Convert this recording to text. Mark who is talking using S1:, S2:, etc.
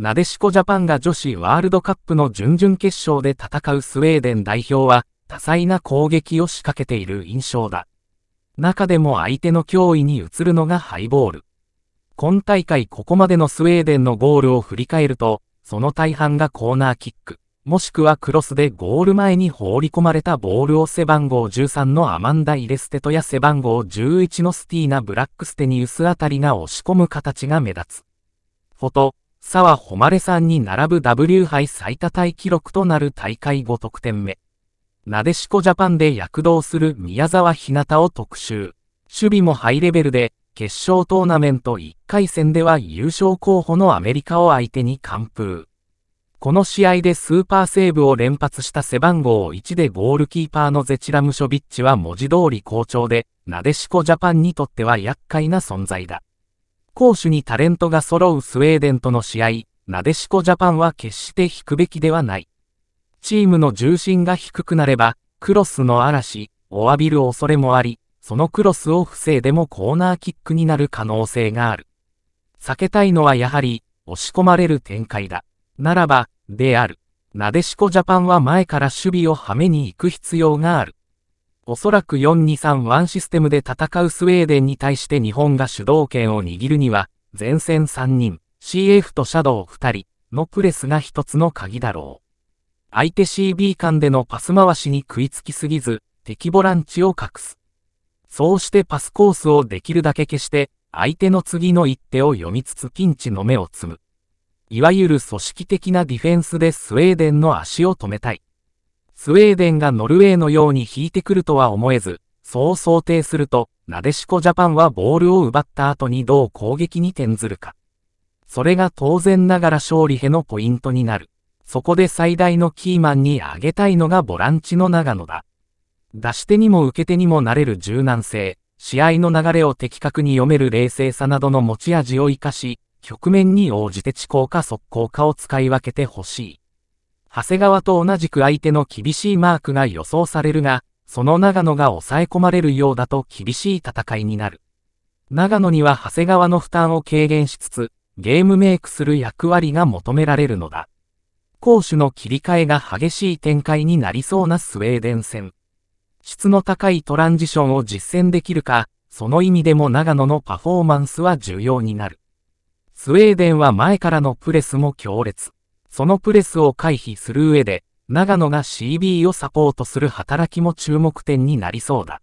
S1: なでしこジャパンが女子ワールドカップの準々決勝で戦うスウェーデン代表は、多彩な攻撃を仕掛けている印象だ。中でも相手の脅威に移るのがハイボール。今大会ここまでのスウェーデンのゴールを振り返ると、その大半がコーナーキック、もしくはクロスでゴール前に放り込まれたボールを背番号13のアマンダ・イレステトや背番号11のスティーナ・ブラックステニウスあたりが押し込む形が目立つ。フォト、沢誉さんに並ぶ W 杯最多タイ記録となる大会5得点目。なでしこジャパンで躍動する宮沢ひなたを特集。守備もハイレベルで、決勝トーナメント1回戦では優勝候補のアメリカを相手に完封。この試合でスーパーセーブを連発した背番号1でゴールキーパーのゼチラムショビッチは文字通り好調で、なでしこジャパンにとっては厄介な存在だ。攻守にタレントが揃うスウェーデンとの試合、なでしこジャパンは決して引くべきではない。チームの重心が低くなれば、クロスの嵐を浴びる恐れもあり、そのクロスを防いでもコーナーキックになる可能性がある。避けたいのはやはり、押し込まれる展開だ。ならば、である。なでしこジャパンは前から守備をはめに行く必要がある。おそらく4-2-3-1システムで戦うスウェーデンに対して日本が主導権を握るには、前線3人、CF とシャドウ2人のプレスが一つの鍵だろう。相手 CB 間でのパス回しに食いつきすぎず、敵ボランチを隠す。そうしてパスコースをできるだけ消して、相手の次の一手を読みつつピンチの目をつむ。いわゆる組織的なディフェンスでスウェーデンの足を止めたい。スウェーデンがノルウェーのように引いてくるとは思えず、そう想定すると、なでしこジャパンはボールを奪った後にどう攻撃に転ずるか。それが当然ながら勝利へのポイントになる。そこで最大のキーマンに挙げたいのがボランチの長野だ。出し手にも受け手にもなれる柔軟性、試合の流れを的確に読める冷静さなどの持ち味を活かし、局面に応じて地効か速効かを使い分けてほしい。長谷川と同じく相手の厳しいマークが予想されるが、その長野が抑え込まれるようだと厳しい戦いになる。長野には長谷川の負担を軽減しつつ、ゲームメイクする役割が求められるのだ。攻守の切り替えが激しい展開になりそうなスウェーデン戦。質の高いトランジションを実践できるか、その意味でも長野のパフォーマンスは重要になる。スウェーデンは前からのプレスも強烈。そのプレスを回避する上で、長野が CB をサポートする働きも注目点になりそうだ。